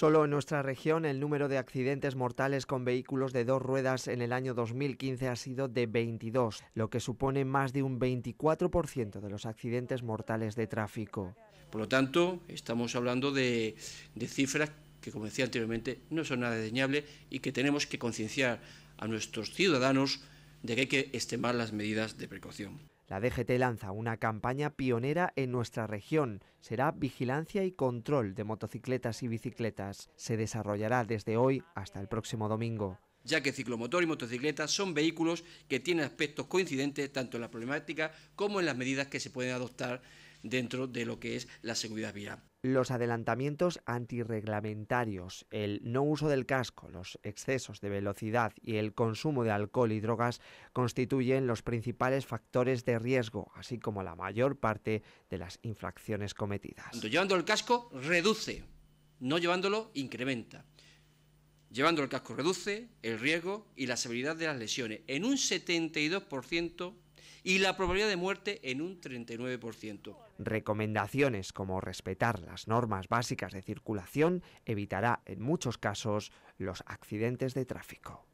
Solo en nuestra región el número de accidentes mortales con vehículos de dos ruedas en el año 2015 ha sido de 22, lo que supone más de un 24% de los accidentes mortales de tráfico. Por lo tanto, estamos hablando de, cifras que, como decía anteriormente, no son nada desdeñables y que tenemos que concienciar a nuestros ciudadanos de que hay que extremar las medidas de precaución. La DGT lanza una campaña pionera en nuestra región. Será vigilancia y control de motocicletas y bicicletas. Se desarrollará desde hoy hasta el próximo domingo ya que ciclomotor y motocicleta son vehículos que tienen aspectos coincidentes tanto en la problemática como en las medidas que se pueden adoptar dentro de lo que es la seguridad vial. Los adelantamientos antirreglamentarios, el no uso del casco, los excesos de velocidad y el consumo de alcohol y drogas constituyen los principales factores de riesgo, así como la mayor parte de las infracciones cometidas. Llevando el casco reduce, no llevándolo incrementa. Llevando el casco reduce el riesgo y la severidad de las lesiones en un 72% y la probabilidad de muerte en un 39%. Recomendaciones como respetar las normas básicas de circulación evitará en muchos casos los accidentes de tráfico.